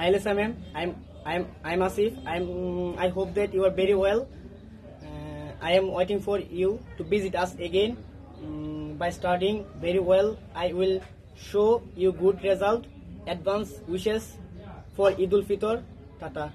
Hi, Lisa ma'am. I'm I'm I'm Asif. I'm I hope that you are very well. Uh, I am waiting for you to visit us again. Um, by studying very well, I will show you good result. Advance wishes for Idul Fitr. Tata.